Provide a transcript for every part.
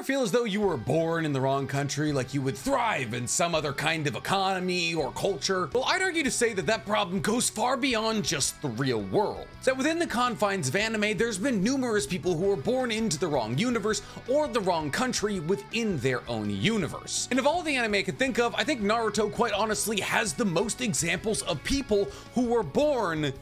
ever feel as though you were born in the wrong country, like you would thrive in some other kind of economy or culture? Well, I'd argue to say that that problem goes far beyond just the real world. So within the confines of anime, there's been numerous people who were born into the wrong universe or the wrong country within their own universe. And of all the anime I can think of, I think Naruto quite honestly has the most examples of people who were born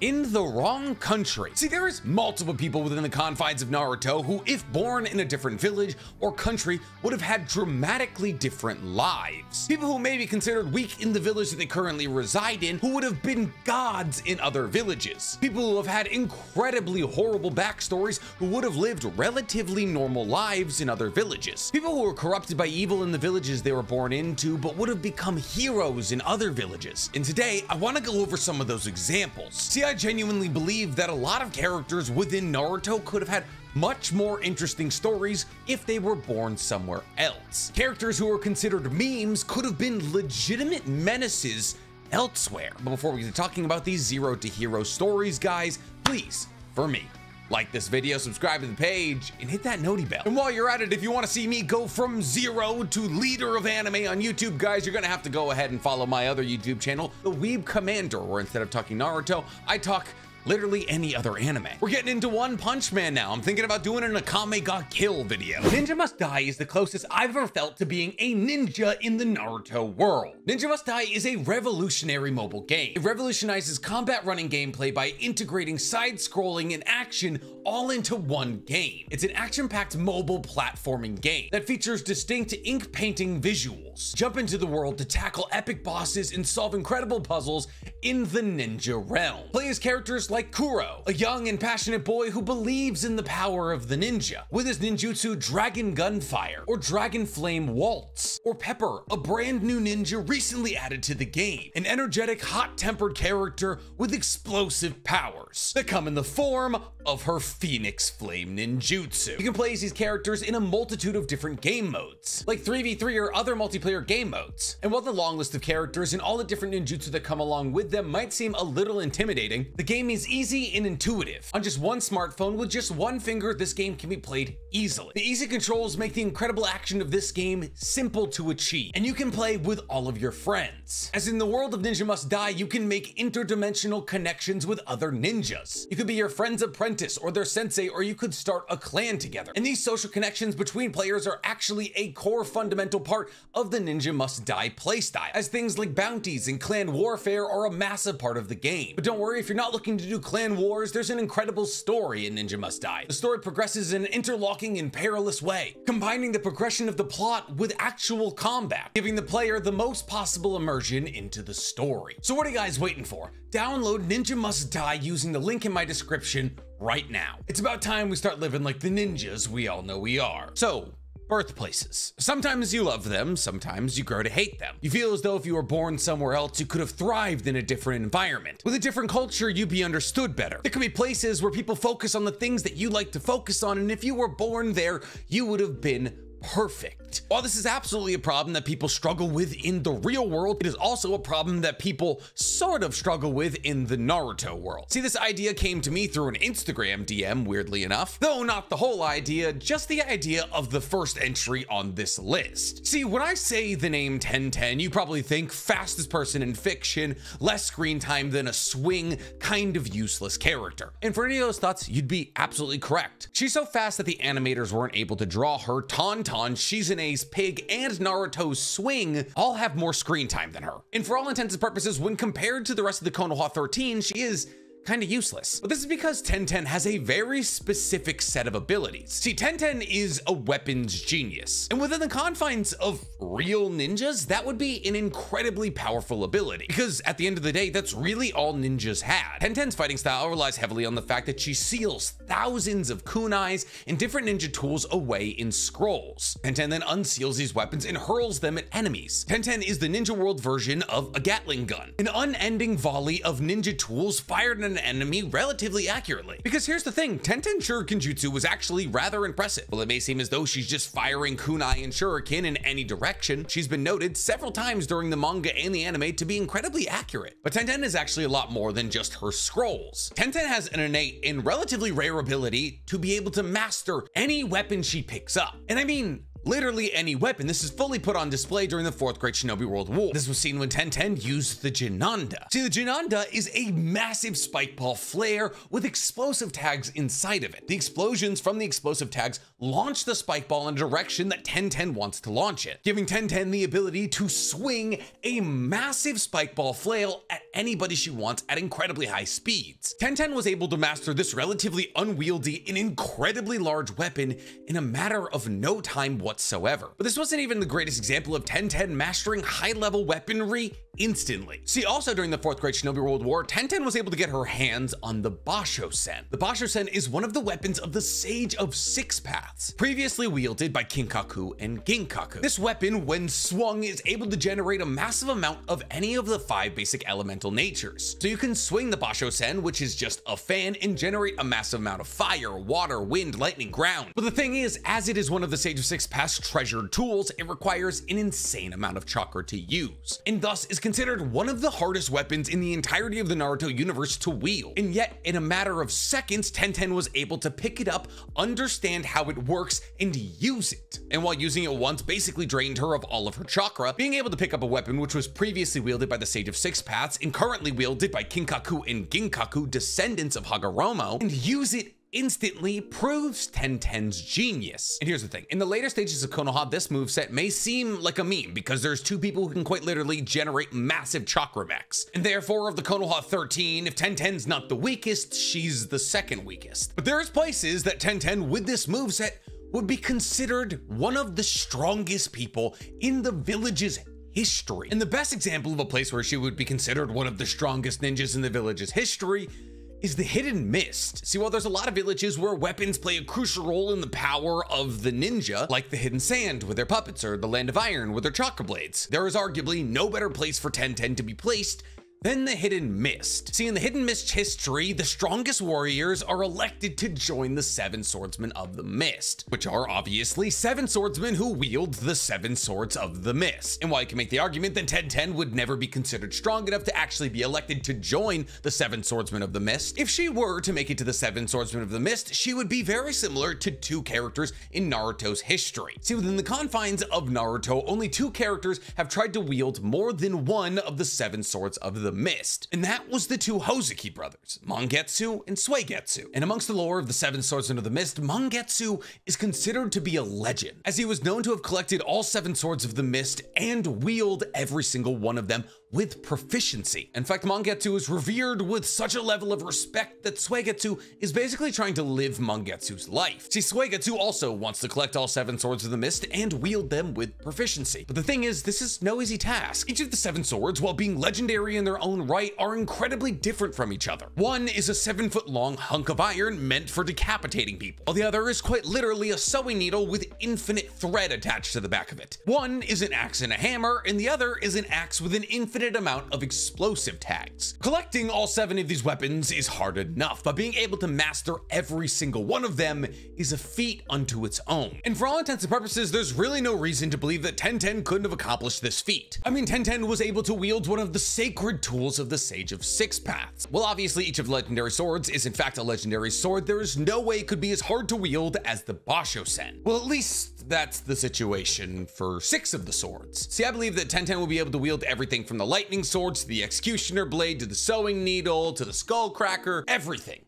in the wrong country. See, there is multiple people within the confines of Naruto who, if born in a different village or country, would have had dramatically different lives. People who may be considered weak in the village that they currently reside in, who would have been gods in other villages. People who have had incredibly horrible backstories who would have lived relatively normal lives in other villages. People who were corrupted by evil in the villages they were born into, but would have become heroes in other villages. And today, I want to go over some of those examples. See, I genuinely believe that a lot of characters within Naruto could have had much more interesting stories if they were born somewhere else. Characters who are considered memes could have been legitimate menaces elsewhere. But before we get talking about these zero to hero stories, guys, please, for me, like this video, subscribe to the page, and hit that noti bell. And while you're at it, if you want to see me go from zero to leader of anime on YouTube, guys, you're gonna have to go ahead and follow my other YouTube channel, The Weeb Commander, where instead of talking Naruto, I talk literally any other anime. We're getting into One Punch Man now. I'm thinking about doing an Akame ga Kill video. Ninja Must Die is the closest I've ever felt to being a ninja in the Naruto world. Ninja Must Die is a revolutionary mobile game. It revolutionizes combat running gameplay by integrating side-scrolling and action all into one game. It's an action-packed mobile platforming game that features distinct ink painting visuals. Jump into the world to tackle epic bosses and solve incredible puzzles in the ninja realm. Play as characters like Kuro, a young and passionate boy who believes in the power of the ninja, with his ninjutsu Dragon Gunfire, or Dragon Flame Waltz, or Pepper, a brand new ninja recently added to the game, an energetic, hot-tempered character with explosive powers that come in the form of her Phoenix Flame Ninjutsu. You can play as these characters in a multitude of different game modes, like 3v3 or other multiplayer game modes. And while the long list of characters and all the different ninjutsu that come along with them might seem a little intimidating, the game is easy and intuitive. On just one smartphone with just one finger, this game can be played easily. The easy controls make the incredible action of this game simple to achieve, and you can play with all of your friends. As in the world of Ninja Must Die, you can make interdimensional connections with other ninjas. You could be your friend's apprentice or their sensei, or you could start a clan together. And these social connections between players are actually a core fundamental part of the Ninja Must Die playstyle, as things like bounties and clan warfare are a massive part of the game. But don't worry, if you're not looking to do clan wars, there's an incredible story in Ninja Must Die. The story progresses in an interlocking and perilous way, combining the progression of the plot with actual combat, giving the player the most possible immersion into the story. So what are you guys waiting for? Download Ninja Must Die using the link in my description right now. It's about time we start living like the ninjas we all know we are. So, birthplaces. Sometimes you love them, sometimes you grow to hate them. You feel as though if you were born somewhere else, you could have thrived in a different environment. With a different culture, you'd be understood better. There could be places where people focus on the things that you like to focus on, and if you were born there, you would have been perfect. While this is absolutely a problem that people struggle with in the real world, it is also a problem that people sort of struggle with in the Naruto world. See, this idea came to me through an Instagram DM, weirdly enough, though not the whole idea, just the idea of the first entry on this list. See, when I say the name Tenten, you probably think fastest person in fiction, less screen time than a swing, kind of useless character. And for any of those thoughts, you'd be absolutely correct. She's so fast that the animators weren't able to draw her Tonton Shizune's Pig, and Naruto's Swing all have more screen time than her. And for all intents and purposes, when compared to the rest of the Konoha 13, she is kind of useless. But this is because Tenten has a very specific set of abilities. See, Tenten is a weapons genius, and within the confines of real ninjas, that would be an incredibly powerful ability, because at the end of the day, that's really all ninjas had. Tenten's fighting style relies heavily on the fact that she seals thousands of kunais and different ninja tools away in scrolls. Tenten then unseals these weapons and hurls them at enemies. Tenten is the ninja world version of a Gatling gun, an unending volley of ninja tools fired in an an enemy relatively accurately. Because here's the thing, Tenten Shuriken Jutsu was actually rather impressive. While it may seem as though she's just firing kunai and shuriken in any direction, she's been noted several times during the manga and the anime to be incredibly accurate. But Tenten is actually a lot more than just her scrolls. Tenten has an innate and relatively rare ability to be able to master any weapon she picks up. And I mean, literally any weapon. This is fully put on display during the Fourth Great Shinobi World War. This was seen when Tenten used the Jinanda. See, the Jinanda is a massive spike ball flare with explosive tags inside of it. The explosions from the explosive tags launch the spike ball in a direction that Tenten wants to launch it, giving Tenten the ability to swing a massive spike ball flail at anybody she wants at incredibly high speeds. Tenten was able to master this relatively unwieldy and incredibly large weapon in a matter of no time whatsoever. But this wasn't even the greatest example of Tenten mastering high-level weaponry instantly. See, also during the Fourth Great Shinobi World War, Tenten was able to get her hands on the Basho Sen. The Basho Sen is one of the weapons of the Sage of Six Paths, previously wielded by Kinkaku and Ginkaku. This weapon, when swung, is able to generate a massive amount of any of the five basic elemental natures. So you can swing the Basho Sen, which is just a fan, and generate a massive amount of fire, water, wind, lightning, ground. But the thing is, as it is one of the Sage of Six Paths treasured tools, it requires an insane amount of chakra to use, and thus is considered one of the hardest weapons in the entirety of the Naruto universe to wield. And yet, in a matter of seconds, Tenten was able to pick it up, understand how it works, and use it. And while using it once basically drained her of all of her chakra, being able to pick up a weapon which was previously wielded by the Sage of Six Paths and currently wielded by Kinkaku and Ginkaku, descendants of Hagoromo, and use it instantly proves Tenten's genius. And here's the thing, in the later stages of Konoha, this moveset may seem like a meme because there's two people who can quite literally generate massive chakra mechs. And therefore of the Konoha 13, if Tenten's not the weakest, she's the second weakest. But there's places that Tenten with this moveset would be considered one of the strongest people in the village's history. And the best example of a place where she would be considered one of the strongest ninjas in the village's history is the Hidden Mist. See, while there's a lot of villages where weapons play a crucial role in the power of the ninja, like the Hidden Sand with their puppets or the Land of Iron with their chakra blades, there is arguably no better place for Tenten to be placed then the Hidden Mist. See, in the Hidden Mist history, the strongest warriors are elected to join the Seven Swordsmen of the Mist, which are obviously seven swordsmen who wield the Seven Swords of the Mist. And while you can make the argument that Tenten would never be considered strong enough to actually be elected to join the Seven Swordsmen of the Mist, if she were to make it to the Seven Swordsmen of the Mist, she would be very similar to two characters in Naruto's history. See, within the confines of Naruto, only two characters have tried to wield more than one of the Seven Swords of the the mist, and that was the two Hozuki brothers, Mangetsu and Suigetsu. And amongst the lore of the Seven Swords of the Mist, Mangetsu is considered to be a legend, as he was known to have collected all seven swords of the mist and wield every single one of them with proficiency. In fact, Mangetsu is revered with such a level of respect that Suigetsu is basically trying to live Mangetsu's life. See, Suigetsu also wants to collect all seven swords of the mist and wield them with proficiency. But the thing is, this is no easy task. Each of the seven swords, while being legendary in their own right, are incredibly different from each other. One is a seven foot long hunk of iron meant for decapitating people, while the other is quite literally a sewing needle with infinite thread attached to the back of it. One is an axe and a hammer, and the other is an axe with an infinite infinite amount of explosive tags. Collecting all seven of these weapons is hard enough, but being able to master every single one of them is a feat unto its own. And for all intents and purposes, there's really no reason to believe that Tenten couldn't have accomplished this feat. I mean, Tenten was able to wield one of the sacred tools of the Sage of Six Paths. Well, obviously each of the legendary swords is in fact a legendary sword, there is no way it could be as hard to wield as the Basho Sen. Well, at least that's the situation for six of the swords. See, I believe that Tenten will be able to wield everything from the lightning sword to the executioner blade to the sewing needle to the skull cracker, everything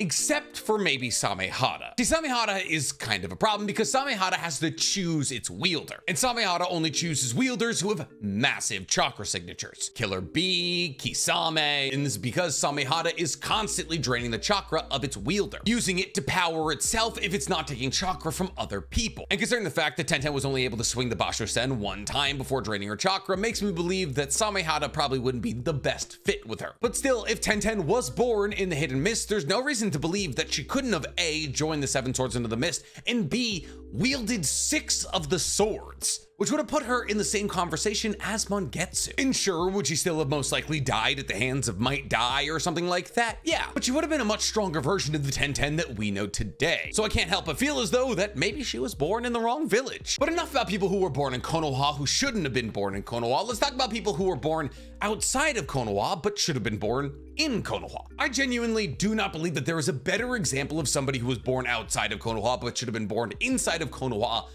except for maybe Samehada. See, Samehada is kind of a problem because Samehada has to choose its wielder, and Samehada only chooses wielders who have massive chakra signatures. Killer Bee, Kisame, and this is because Samehada is constantly draining the chakra of its wielder, using it to power itself if it's not taking chakra from other people. And considering the fact that Tenten was only able to swing the Basho Sen one time before draining her chakra makes me believe that Samehada probably wouldn't be the best fit with her. But still, if Tenten was born in the Hidden Mist, there's no reason to believe that she couldn't have A, joined the Seven Swords into the Mist, and B, wielded six of the swords, which would have put her in the same conversation as Mangetsu. And sure, would she still have most likely died at the hands of Might Dai or something like that? Yeah, but she would have been a much stronger version of the Tenten that we know today. So I can't help but feel as though that maybe she was born in the wrong village. But enough about people who were born in Konoha who shouldn't have been born in Konoha. Let's talk about people who were born outside of Konoha but should have been born in Konoha. I genuinely do not believe that there is a better example of somebody who was born outside of Konoha but should have been born inside of Konoha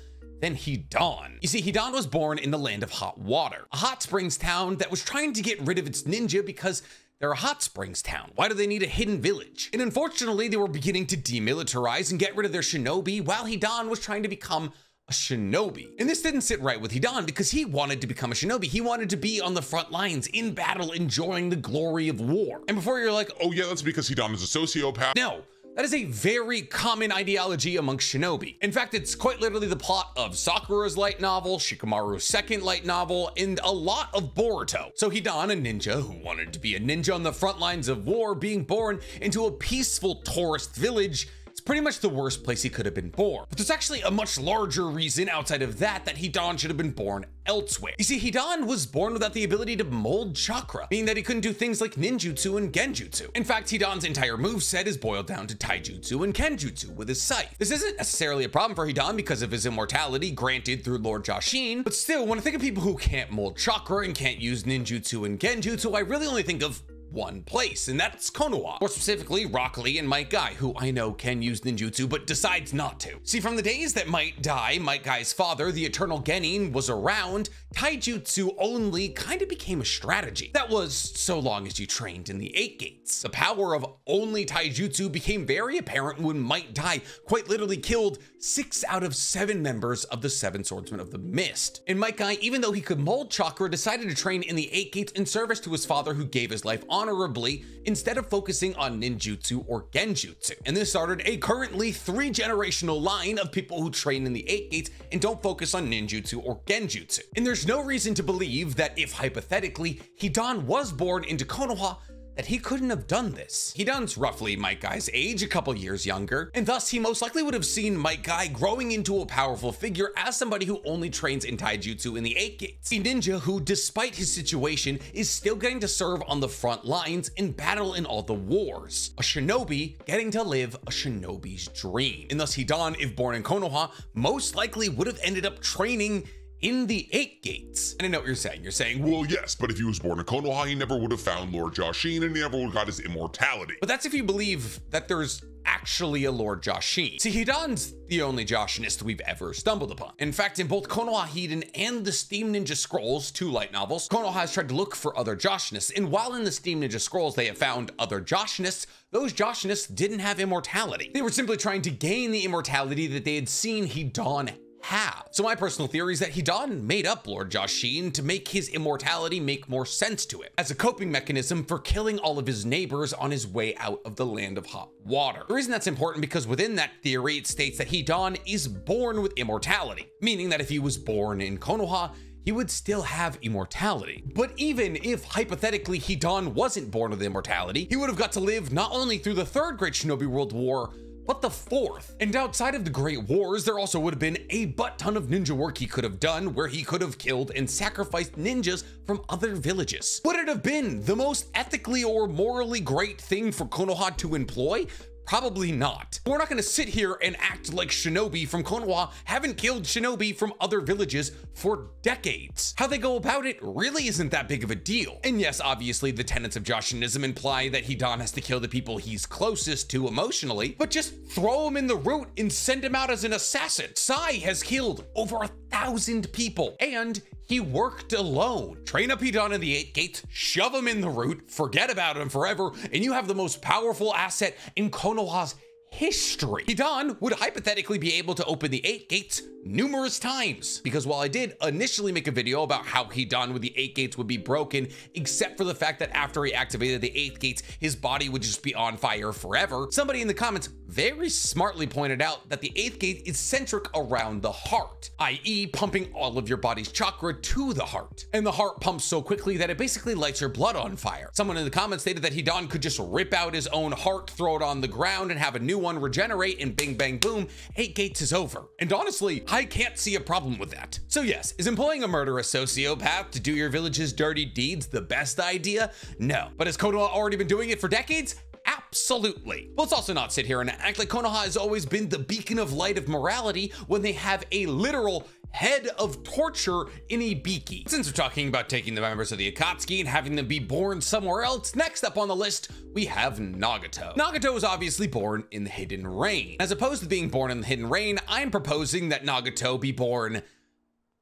than Hidan. You see, Hidan was born in the land of hot water, a hot springs town that was trying to get rid of its ninja because they're a hot springs town. Why do they need a hidden village? And unfortunately, they were beginning to demilitarize and get rid of their shinobi while Hidan was trying to become a shinobi. And this didn't sit right with Hidan because he wanted to become a shinobi. He wanted to be on the front lines in battle, enjoying the glory of war. And before you're like, oh yeah, that's because Hidan is a sociopath. No, that is a very common ideology amongst shinobi. In fact, it's quite literally the plot of Sakura's light novel, Shikamaru's second light novel, and a lot of Boruto. So Hidan, a ninja who wanted to be a ninja on the front lines of war, being born into a peaceful tourist village pretty much the worst place he could have been born. But there's actually a much larger reason outside of that that Hidan should have been born elsewhere. You see, Hidan was born without the ability to mold chakra, meaning that he couldn't do things like ninjutsu and genjutsu. In fact, Hidan's entire move set is boiled down to taijutsu and kenjutsu with his scythe. This isn't necessarily a problem for Hidan because of his immortality granted through Lord Jashin, but still, when I think of people who can't mold chakra and can't use ninjutsu and genjutsu, I really only think of one place, and that's Konoha. More specifically, Rock Lee and Might Guy, who I know can use ninjutsu, but decides not to. See, from the days that Might Dai, Might Guy's father, the Eternal Genin, was around, taijutsu only kind of became a strategy. That was so long as you trained in the Eight Gates. The power of only taijutsu became very apparent when Might Dai quite literally killed six out of seven members of the Seven Swordsmen of the Mist. And Guy, even though he could mold chakra, decided to train in the Eight Gates in service to his father who gave his life honorably instead of focusing on ninjutsu or genjutsu. And this started a currently three generational line of people who train in the Eight Gates and don't focus on ninjutsu or genjutsu. And there's no reason to believe that if hypothetically Hidan was born into Konoha, that he couldn't have done this. He Hidan's roughly Might Guy's age, a couple years younger, and thus he most likely would have seen Might Guy growing into a powerful figure as somebody who only trains in taijutsu in the Eight Gates. A ninja who, despite his situation, is still getting to serve on the front lines and battle in all the wars. A shinobi getting to live a shinobi's dream. And thus Hidan, if born in Konoha, most likely would have ended up training in the Eight Gates. And I know what you're saying. You're saying, well, yes, but if he was born in Konoha, he never would have found Lord Jashin and he never would have got his immortality. But that's if you believe that there's actually a Lord Jashin. See, Hidan's the only Jashinist we've ever stumbled upon. In fact, in both Konoha Hiden and the Steam Ninja Scrolls, two light novels, Konoha has tried to look for other Jashinists, and while in the Steam Ninja Scrolls they have found other Jashinists, those Jashinists didn't have immortality. They were simply trying to gain the immortality that they had seen Hidan have. So my personal theory is that Hidan made up Lord Jashin to make his immortality make more sense to him, as a coping mechanism for killing all of his neighbors on his way out of the land of hot water. The reason that's important because within that theory, it states that Hidan is born with immortality, meaning that if he was born in Konoha, he would still have immortality. But even if hypothetically Hidan wasn't born with immortality, he would have got to live not only through the third Great Shinobi World War, but the fourth. And outside of the Great Wars, there also would have been a butt ton of ninja work he could have done where he could have killed and sacrificed ninjas from other villages. Would it have been the most ethically or morally great thing for Konoha to employ? Probably not. We're not gonna sit here and act like shinobi from Konoha haven't killed shinobi from other villages for decades. How they go about it really isn't that big of a deal. And yes, obviously the tenets of Jashinism imply that Hidan has to kill the people he's closest to emotionally, but just throw him in the root and send him out as an assassin. Sai has killed over a thousand people and he worked alone. Train up Hidan in the Eight Gates, shove him in the root, forget about him forever, and you have the most powerful asset in Konoha's history. Hidan would hypothetically be able to open the eight gates numerous times because while I did initially make a video about how Hidan with the eight gates would be broken, except for the fact that after he activated the eight gates, his body would just be on fire forever, somebody in the comments very smartly pointed out that the eighth gate is centric around the heart, i.e. pumping all of your body's chakra to the heart. And the heart pumps so quickly that it basically lights your blood on fire. Someone in the comments stated that Hidan could just rip out his own heart, throw it on the ground, and have a new one regenerate, and bing bang boom, eight gates is over. And honestly, I can't see a problem with that. So yes, is employing a murderous sociopath to do your village's dirty deeds the best idea? No. But has Konoha already been doing it for decades? Absolutely. Let's also not sit here and act like Konoha has always been the beacon of light of morality when they have a literal head of torture in Ibiki. Since we're talking about taking the members of the Akatsuki and having them be born somewhere else, next up on the list, we have Nagato. Nagato was obviously born in the Hidden Rain. As opposed to being born in the Hidden Rain, I'm proposing that Nagato be born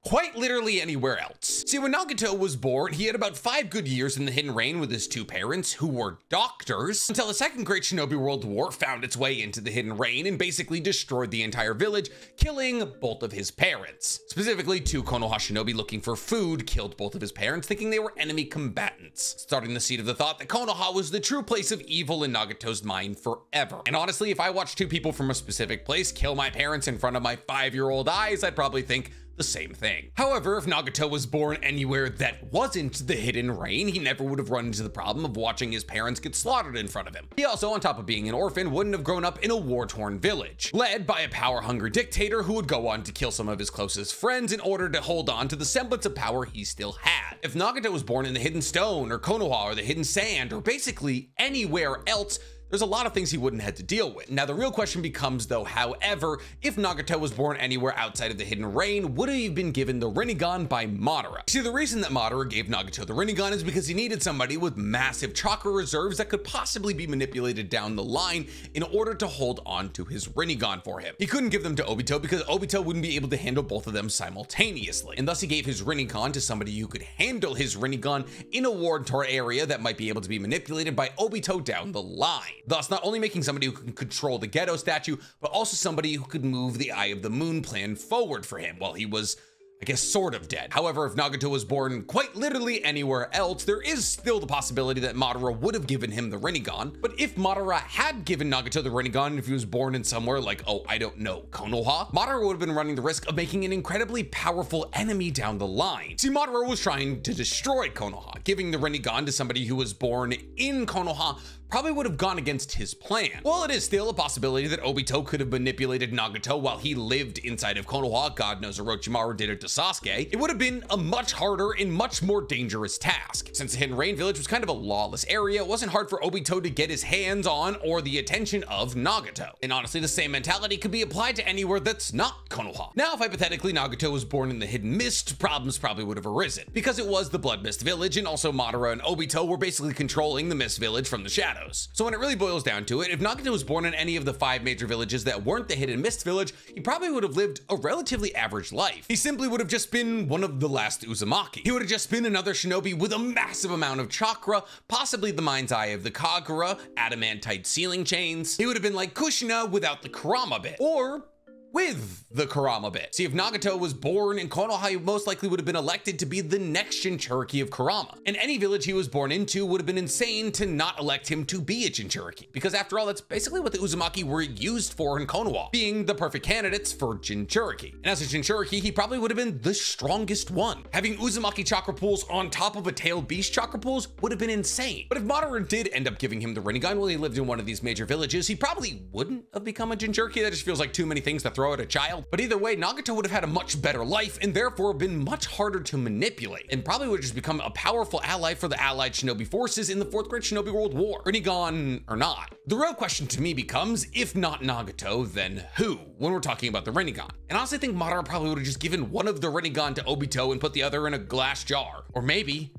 quite literally anywhere else. See, when Nagato was born, he had about five good years in the Hidden Rain with his two parents, who were doctors, until the Second Great Shinobi World War found its way into the Hidden Rain and basically destroyed the entire village, killing both of his parents. Specifically, two Konoha shinobi looking for food killed both of his parents, thinking they were enemy combatants, starting the seed of the thought that Konoha was the true place of evil in Nagato's mind forever. And honestly, if I watched two people from a specific place kill my parents in front of my five-year-old eyes, I'd probably think, the same thing. However, if Nagato was born anywhere that wasn't the Hidden Rain, he never would have run into the problem of watching his parents get slaughtered in front of him. He also, on top of being an orphan, wouldn't have grown up in a war-torn village, led by a power-hungry dictator who would go on to kill some of his closest friends in order to hold on to the semblance of power he still had. If Nagato was born in the Hidden Stone, or Konoha, or the Hidden Sand, or basically anywhere else, there's a lot of things he wouldn't have to deal with. Now, the real question becomes, though, however, if Nagato was born anywhere outside of the Hidden Rain, would he have been given the Rinnegan by Madara? See, the reason that Madara gave Nagato the Rinnegan is because he needed somebody with massive chakra reserves that could possibly be manipulated down the line in order to hold on to his Rinnegan for him. He couldn't give them to Obito because Obito wouldn't be able to handle both of them simultaneously, and thus he gave his Rinnegan to somebody who could handle his Rinnegan in a war-torn area that might be able to be manipulated by Obito down the line thus not only making somebody who can control the Gedo statue, but also somebody who could move the Eye of the Moon plan forward for him while he was I guess sort of dead. However, if Nagato was born quite literally anywhere else, there is still the possibility that Madara would have given him the Rinnegan. But if Madara had given Nagato the Rinnegan if he was born in somewhere like, oh, I don't know, Konoha, Madara would have been running the risk of making an incredibly powerful enemy down the line. See, Madara was trying to destroy Konoha, giving the Rinnegan to somebody who was born in Konoha probably would have gone against his plan. While it is still a possibility that Obito could have manipulated Nagato while he lived inside of Konoha, God knows Orochimaru did it to Sasuke, it would have been a much harder and much more dangerous task. Since the Hidden Rain Village was kind of a lawless area, it wasn't hard for Obito to get his hands on or the attention of Nagato. And honestly, the same mentality could be applied to anywhere that's not Konoha. Now, if hypothetically Nagato was born in the Hidden Mist, problems probably would have arisen, because it was the Blood Mist Village, and also Madara and Obito were basically controlling the Mist Village from the shadows shadows. So when it really boils down to it, if Nagato was born in any of the five major villages that weren't the Hidden Mist village, he probably would have lived a relatively average life. He simply would have just been one of the last Uzumaki. He would have just been another shinobi with a massive amount of chakra, possibly the mind's eye of the Kagura, adamantite sealing chains. He would have been like Kushina without the Kurama bit. Or with the Kurama bit. See, if Nagato was born in Konoha, he most likely would have been elected to be the next Jinchuriki of Kurama. And any village he was born into would have been insane to not elect him to be a Jinchuriki, because after all, that's basically what the Uzumaki were used for in Konoha, being the perfect candidates for Jinchuriki. And as a Jinchuriki, he probably would have been the strongest one. Having Uzumaki chakra pools on top of a tailed beast chakra pools would have been insane. But if Madara did end up giving him the Rinnegan while he lived in one of these major villages, he probably wouldn't have become a Jinchuriki. That just feels like too many things to throw throw at a child. But either way, Nagato would have had a much better life and therefore been much harder to manipulate and probably would just become a powerful ally for the allied shinobi forces in the fourth great shinobi world war, Rinnegan or not. The real question to me becomes, if not Nagato, then who when we're talking about the Rinnegan? And honestly, I think Madara probably would have just given one of the Rinnegan to Obito and put the other in a glass jar. Or maybe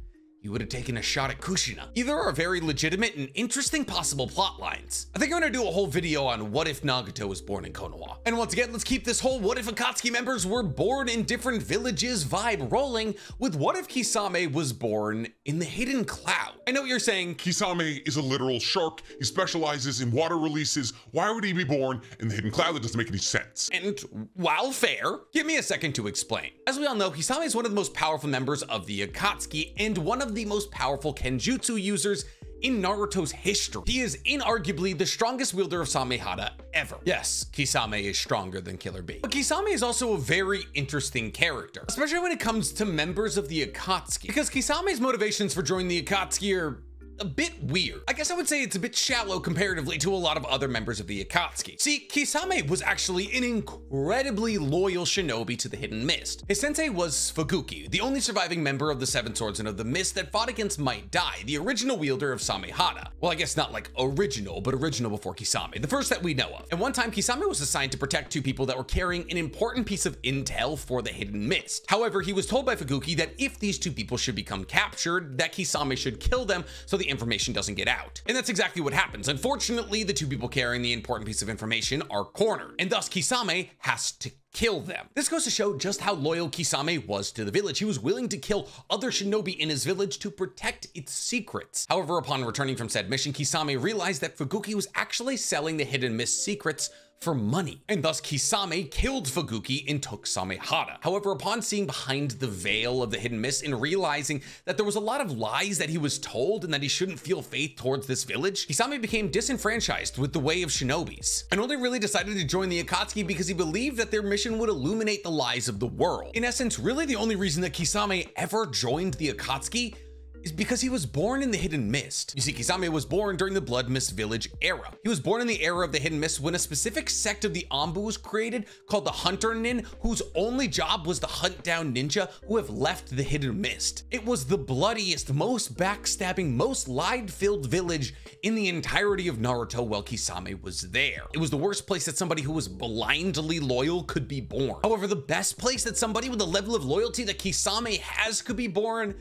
you would have taken a shot at Kushina. Either are very legitimate and interesting possible plot lines. I think I'm gonna do a whole video on what if Nagato was born in Konoha. And once again, let's keep this whole what if Akatsuki members were born in different villages vibe rolling with what if Kisame was born in the Hidden Cloud. I know what you're saying. Kisame is a literal shark. He specializes in water releases. Why would he be born in the Hidden Cloud? That doesn't make any sense. And while fair, give me a second to explain. As we all know, Kisame is one of the most powerful members of the Akatsuki and one of the most powerful Kenjutsu users in Naruto's history. He is inarguably the strongest wielder of Samehada ever. Yes, Kisame is stronger than Killer Bee. But Kisame is also a very interesting character, especially when it comes to members of the Akatsuki, because Kisame's motivations for joining the Akatsuki are a bit weird. I guess I would say it's a bit shallow comparatively to a lot of other members of the Akatsuki. See, Kisame was actually an incredibly loyal shinobi to the Hidden Mist. His sensei was Fuguki, the only surviving member of the Seven Swordsmen of the Mist that fought against Might Dai, the original wielder of Samehada. Well, I guess not like original, but original before Kisame, the first that we know of. And one time, Kisame was assigned to protect two people that were carrying an important piece of intel for the Hidden Mist. However, he was told by Fuguki that if these two people should become captured, that Kisame should kill them so the the information doesn't get out. And that's exactly what happens. Unfortunately, the two people carrying the important piece of information are cornered, and thus Kisame has to kill them. This goes to show just how loyal Kisame was to the village. He was willing to kill other shinobi in his village to protect its secrets. However, upon returning from said mission, Kisame realized that Fuguki was actually selling the hidden mist secrets for money, and thus Kisame killed Fuguki and took Samehada. However, upon seeing behind the veil of the hidden mist and realizing that there was a lot of lies that he was told and that he shouldn't feel faith towards this village, Kisame became disenfranchised with the way of shinobis, and only really decided to join the Akatsuki because he believed that their mission would illuminate the lies of the world. In essence, really the only reason that Kisame ever joined the Akatsuki is because he was born in the Hidden Mist. You see, Kisame was born during the Blood Mist Village era. He was born in the era of the Hidden Mist when a specific sect of the Anbu was created called the Hunter Nin, whose only job was to hunt down ninja who have left the Hidden Mist. It was the bloodiest, most backstabbing, most lied-filled village in the entirety of Naruto while Kisame was there. It was the worst place that somebody who was blindly loyal could be born. However, the best place that somebody with the level of loyalty that Kisame has could be born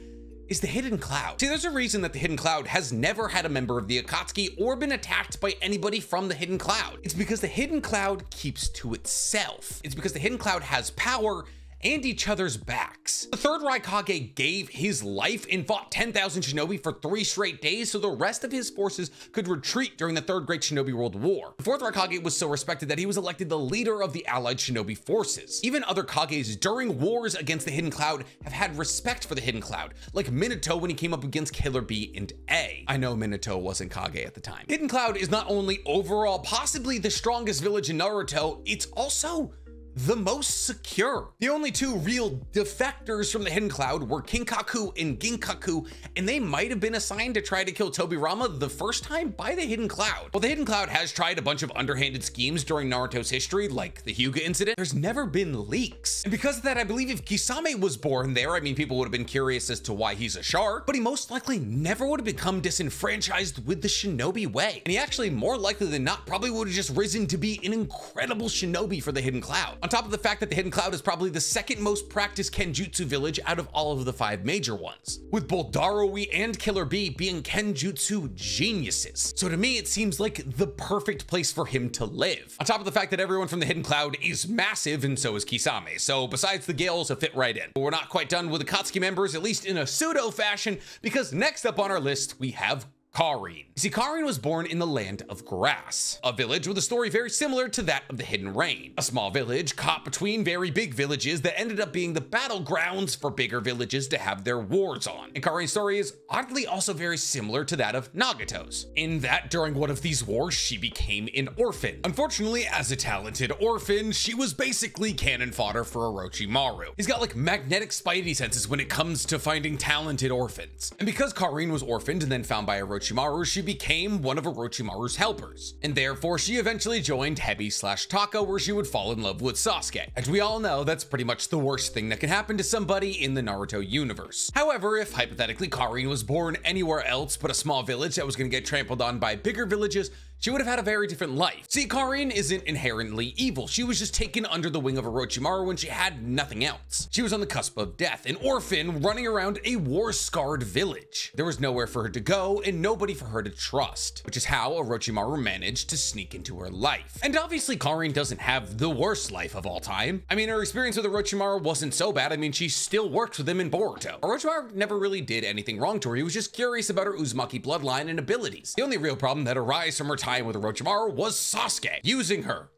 is the Hidden Cloud. See, there's a reason that the Hidden Cloud has never had a member of the Akatsuki or been attacked by anybody from the Hidden Cloud. It's because the Hidden Cloud keeps to itself. It's because the Hidden Cloud has power and each other's backs. The third Raikage gave his life and fought 10,000 shinobi for three straight days so the rest of his forces could retreat during the Third Great Shinobi World War. The fourth Raikage was so respected that he was elected the leader of the allied shinobi forces. Even other Kages during wars against the Hidden Cloud have had respect for the Hidden Cloud, like Minato when he came up against Killer B and A. I know Minato wasn't Kage at the time. Hidden Cloud is not only overall possibly the strongest village in Naruto, it's also the most secure. The only two real defectors from the Hidden Cloud were Kinkaku and Ginkaku, and they might have been assigned to try to kill Tobirama the first time by the Hidden Cloud. While the Hidden Cloud has tried a bunch of underhanded schemes during Naruto's history, like the Hyuga incident, there's never been leaks. And because of that, I believe if Kisame was born there, I mean, people would have been curious as to why he's a shark, but he most likely never would have become disenfranchised with the shinobi way. And he actually, more likely than not, probably would have just risen to be an incredible shinobi for the Hidden Cloud. On top of the fact that the Hidden Cloud is probably the second most practiced Kenjutsu village out of all of the five major ones, with both Darui and Killer Bee being Kenjutsu geniuses. So to me, it seems like the perfect place for him to live. On top of the fact that everyone from the Hidden Cloud is massive and so is Kisame. So besides the Gales, a fit right in. But we're not quite done with the Katsuki members, at least in a pseudo fashion, because next up on our list, we have Karin. See, Karin was born in the land of grass, a village with a story very similar to that of the Hidden Rain. A small village caught between very big villages that ended up being the battlegrounds for bigger villages to have their wars on. And Karin's story is oddly also very similar to that of Nagato's, in that during one of these wars, she became an orphan. Unfortunately, as a talented orphan, she was basically cannon fodder for Orochimaru. He's got like magnetic spidey senses when it comes to finding talented orphans. And because Karin was orphaned and then found by Orochimaru, Orochimaru, she became one of Orochimaru's helpers, and therefore she eventually joined Hebi slash Taka where she would fall in love with Sasuke. As we all know, that's pretty much the worst thing that can happen to somebody in the Naruto universe. However, if hypothetically Karin was born anywhere else but a small village that was going to get trampled on by bigger villages, she would have had a very different life. See, Karin isn't inherently evil. She was just taken under the wing of Orochimaru when she had nothing else. She was on the cusp of death, an orphan running around a war-scarred village. There was nowhere for her to go and nobody for her to trust, which is how Orochimaru managed to sneak into her life. And obviously Karin doesn't have the worst life of all time. I mean, her experience with Orochimaru wasn't so bad. I mean, she still worked with him in Boruto. Orochimaru never really did anything wrong to her. He was just curious about her Uzumaki bloodline and abilities. The only real problem that arose from her time time with Orochimaru was Sasuke, using her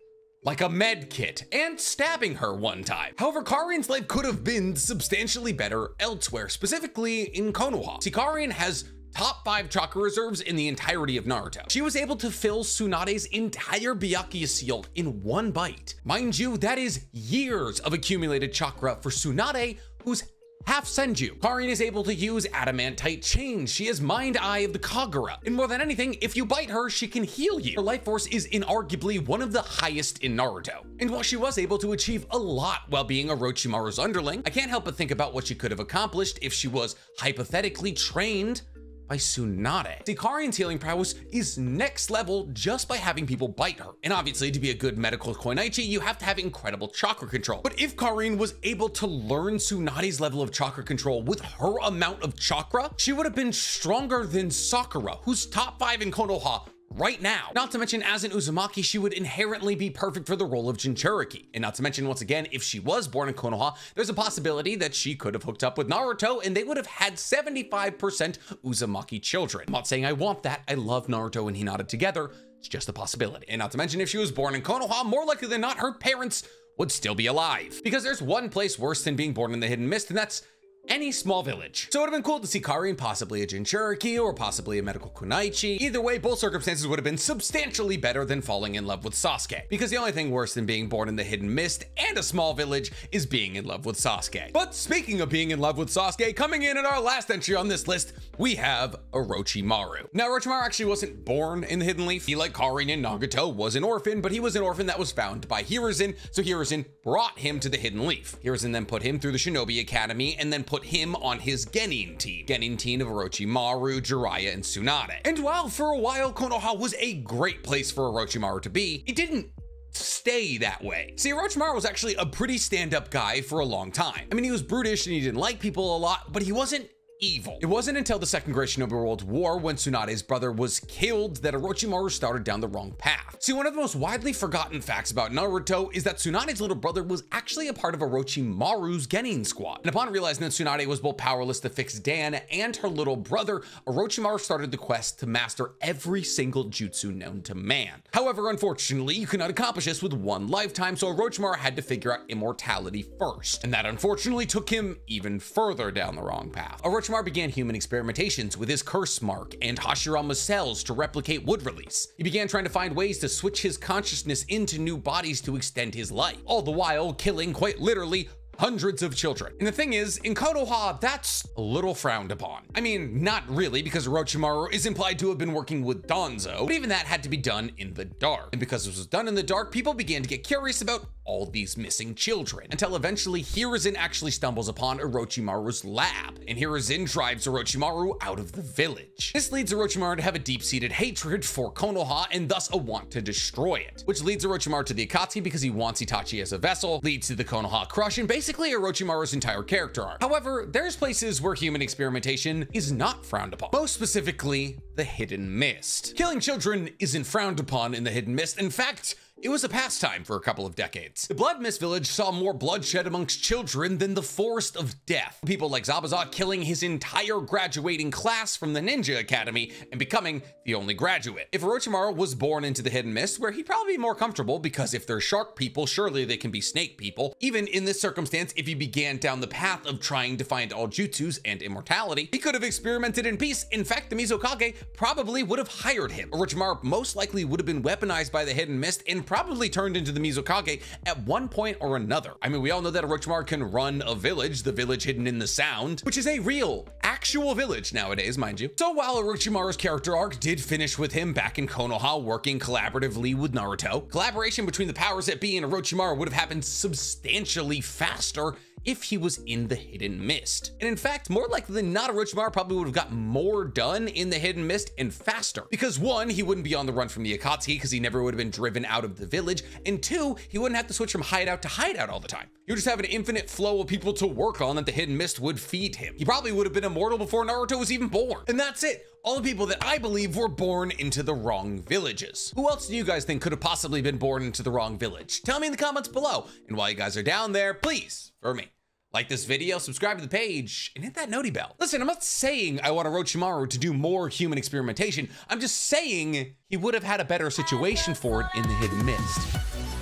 like a med kit and stabbing her one time. However, Karin's life could have been substantially better elsewhere, specifically in Konoha. See, has top five chakra reserves in the entirety of Naruto. She was able to fill Tsunade's entire Byakugo seal in one bite. Mind you, that is years of accumulated chakra for Tsunade, who's half Senju. Karin is able to use adamantite chains. She is mind eye of the Kagura. And more than anything, if you bite her, she can heal you. Her life force is inarguably one of the highest in Naruto. And while she was able to achieve a lot while being Orochimaru's underling, I can't help but think about what she could have accomplished if she was hypothetically trained by Tsunade. Karin's healing prowess is next level just by having people bite her. And obviously, to be a good medical Kunoichi, you have to have incredible chakra control. But if Karin was able to learn Tsunade's level of chakra control with her amount of chakra, she would have been stronger than Sakura, who's top five in Konoha right now. Not to mention, as an Uzumaki, she would inherently be perfect for the role of Jinchuriki. And not to mention, once again, if she was born in Konoha, there's a possibility that she could have hooked up with Naruto and they would have had 75% Uzumaki children. I'm not saying I want that. I love Naruto and Hinata together. It's just a possibility. And not to mention, if she was born in Konoha, more likely than not, her parents would still be alive. Because there's one place worse than being born in the Hidden Mist, and that's any small village. So it would have been cool to see Karin possibly a Jinchuriki or possibly a medical Kunoichi. Either way, both circumstances would have been substantially better than falling in love with Sasuke. Because the only thing worse than being born in the Hidden Mist and a small village is being in love with Sasuke. But speaking of being in love with Sasuke, coming in at our last entry on this list, we have Orochimaru. Now, Orochimaru actually wasn't born in the Hidden Leaf. He, like Karin and Nagato, was an orphan, but he was an orphan that was found by Hiruzen, so Hiruzen brought him to the Hidden Leaf. Hiruzen then put him through the Shinobi Academy and then put him on his Genin team. Genin team of Orochimaru, Jiraiya, and Tsunade. And while for a while Konoha was a great place for Orochimaru to be, it didn't stay that way. See, Orochimaru was actually a pretty stand-up guy for a long time. I mean, he was brutish and he didn't like people a lot, but he wasn't evil. It wasn't until the Second Great Shinobi World War when Tsunade's brother was killed that Orochimaru started down the wrong path. See, one of the most widely forgotten facts about Naruto is that Tsunade's little brother was actually a part of Orochimaru's Genin squad. And upon realizing that Tsunade was both powerless to fix Dan and her little brother, Orochimaru started the quest to master every single jutsu known to man. However, unfortunately, you cannot accomplish this with one lifetime, so Orochimaru had to figure out immortality first. And that unfortunately took him even further down the wrong path. Orochimaru Orochimaru began human experimentations with his curse mark and Hashirama cells to replicate wood release. He began trying to find ways to switch his consciousness into new bodies to extend his life, all the while killing quite literally hundreds of children. And the thing is, in Konoha, that's a little frowned upon. I mean, not really, because Orochimaru is implied to have been working with Danzo, but even that had to be done in the dark. And because this was done in the dark, people began to get curious about all these missing children, until eventually Hiruzen actually stumbles upon Orochimaru's lab, and Hiruzen drives Orochimaru out of the village. This leads Orochimaru to have a deep-seated hatred for Konoha, and thus a want to destroy it, which leads Orochimaru to the Akatsuki because he wants Itachi as a vessel, leads to the Konoha Crush, and basically basically Orochimaru's entire character arc. However, there's places where human experimentation is not frowned upon, most specifically the Hidden Mist. Killing children isn't frowned upon in the Hidden Mist. In fact, it was a pastime for a couple of decades. The Blood Mist Village saw more bloodshed amongst children than the Forest of Death. People like Zabuza killing his entire graduating class from the Ninja Academy and becoming the only graduate. If Orochimaru was born into the Hidden Mist, where he'd probably be more comfortable because if they're shark people, surely they can be snake people. Even in this circumstance, if he began down the path of trying to find all jutsus and immortality, he could have experimented in peace. In fact, the Mizukage probably would have hired him. Orochimaru most likely would have been weaponized by the Hidden Mist and probably turned into the Mizukage at one point or another. I mean, we all know that Orochimaru can run a village, the village hidden in the sound, which is a real, actual village nowadays, mind you. So while Orochimaru's character arc did finish with him back in Konoha working collaboratively with Naruto, collaboration between the powers that be and Orochimaru would have happened substantially faster if he was in the Hidden Mist. And in fact, more likely than not, Orochimaru probably would have got more done in the Hidden Mist and faster. Because one, he wouldn't be on the run from the Akatsuki because he never would have been driven out of the village. And two, he wouldn't have to switch from hideout to hideout all the time. He would just have an infinite flow of people to work on that the Hidden Mist would feed him. He probably would have been immortal before Naruto was even born. And that's it all the people that I believe were born into the wrong villages. Who else do you guys think could have possibly been born into the wrong village? Tell me in the comments below. And while you guys are down there, please, for me, like this video, subscribe to the page, and hit that noti bell. Listen, I'm not saying I want Orochimaru to do more human experimentation. I'm just saying he would have had a better situation for it in the Hidden Mist.